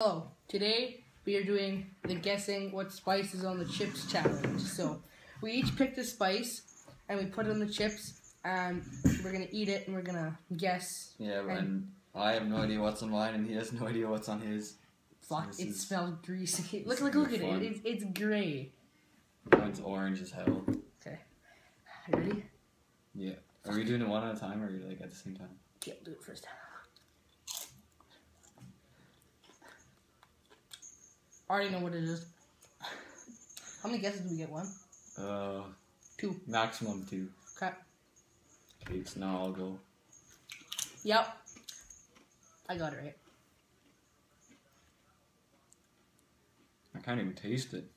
Hello, today we are doing the guessing what spice is on the chips challenge. So we each picked a spice and we put it on the chips and we're gonna eat it and we're gonna guess. Yeah, And- and I have no idea what's on mine, and he has no idea what's on his. Fuck, This it smells greasy. Look, look, look at fun. it. It's, it's gray. Mine's orange as hell. Okay, ready? Yeah. Are we doing it one at a time, or are you like at the same time? Yeah, do it first. I already know what it is. How many guesses do we get? One, Uh, two. maximum two. Okay. Okay, so now I'll go. Yep. I got it right. I can't even taste it.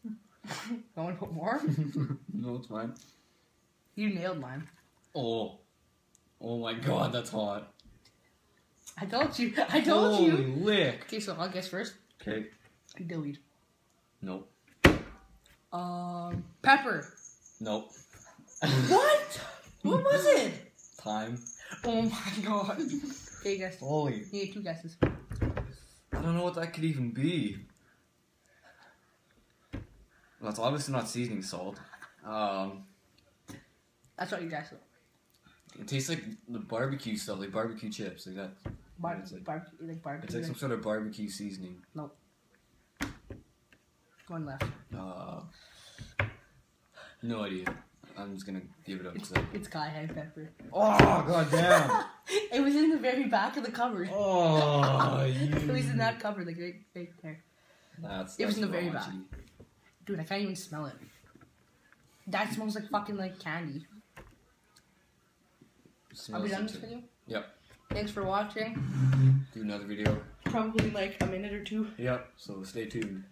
I want to put more. no, it's fine. You nailed mine. Oh, oh my god, that's hot. I told you. I told you. Holy lick. Okay, so I'll guess first. Okay. Dillweed. Nope. Um, pepper. Nope. What? what was it? Thyme. Oh my god. Okay, guess. Holy. You get two guesses. I don't know what that could even be. Well, it's obviously not seasoning salt. Um, That's what you guessed. it tastes like the barbecue stuff, like barbecue chips, like that. Bar- It's like- barbecue, like barbecue. It's like some sort of barbecue seasoning. One left. Uh, no idea. I'm just gonna give it up It's, to. it's cayenne pepper. Oh god damn! It was in the very back of the cupboard. Oh, you. It was in that cupboard, like right, right there. That's, It was in the very back. Dude, I can't even smell it. That smells like fucking like candy. Are we Smells done it this video? Yep. Thanks for watching. Do another video. Probably like a minute or two. Yep. So stay tuned.